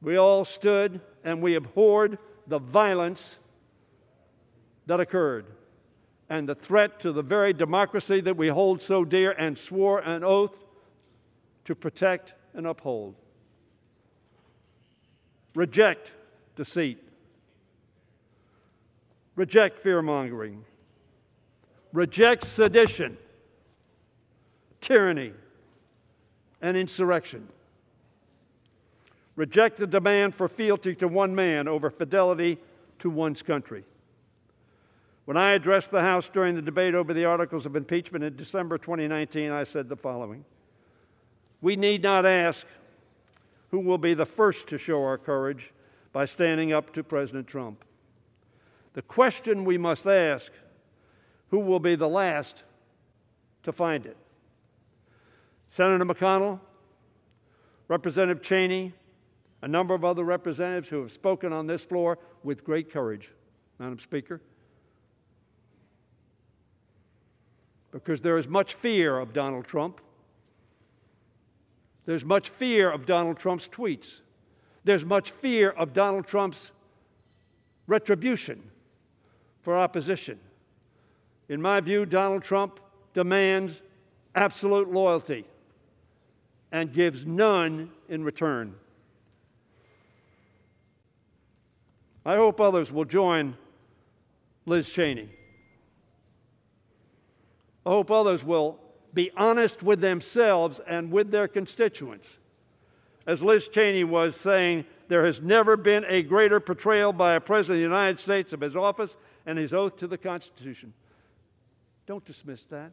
We all stood and we abhorred the violence that occurred and the threat to the very democracy that we hold so dear and swore an oath to protect and uphold. Reject deceit. Reject fear mongering. Reject sedition, tyranny, and insurrection. Reject the demand for fealty to one man over fidelity to one's country. When I addressed the House during the debate over the articles of impeachment in December 2019, I said the following We need not ask who will be the first to show our courage by standing up to President Trump. The question we must ask who will be the last to find it? Senator McConnell, Representative Cheney, a number of other representatives who have spoken on this floor with great courage, Madam Speaker. because there is much fear of Donald Trump. There's much fear of Donald Trump's tweets. There's much fear of Donald Trump's retribution for opposition. In my view, Donald Trump demands absolute loyalty and gives none in return. I hope others will join Liz Cheney I hope others will be honest with themselves and with their constituents. As Liz Cheney was saying, there has never been a greater portrayal by a President of the United States of his office and his oath to the Constitution. Don't dismiss that.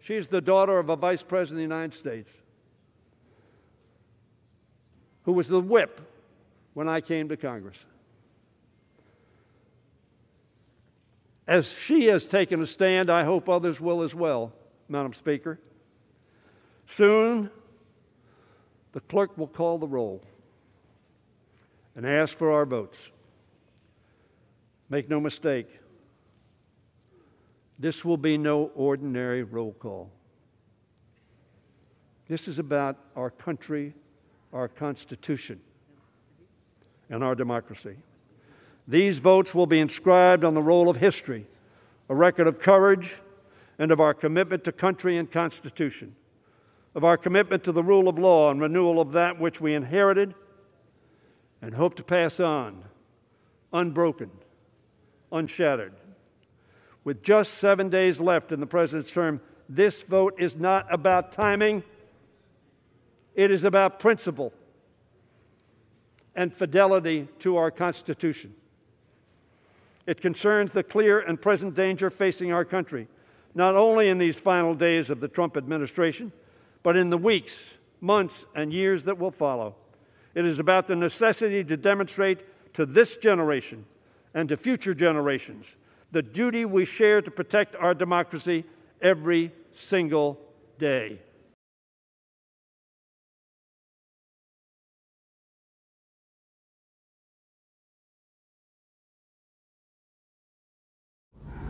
She's the daughter of a Vice President of the United States who was the whip when I came to Congress. As she has taken a stand, I hope others will as well, Madam Speaker. Soon, the clerk will call the roll and ask for our votes. Make no mistake, this will be no ordinary roll call. This is about our country, our Constitution, and our democracy. These votes will be inscribed on the roll of history, a record of courage and of our commitment to country and Constitution, of our commitment to the rule of law and renewal of that which we inherited and hope to pass on, unbroken, unshattered. With just seven days left in the President's term, this vote is not about timing, it is about principle and fidelity to our Constitution. It concerns the clear and present danger facing our country, not only in these final days of the Trump administration, but in the weeks, months, and years that will follow. It is about the necessity to demonstrate to this generation and to future generations the duty we share to protect our democracy every single day.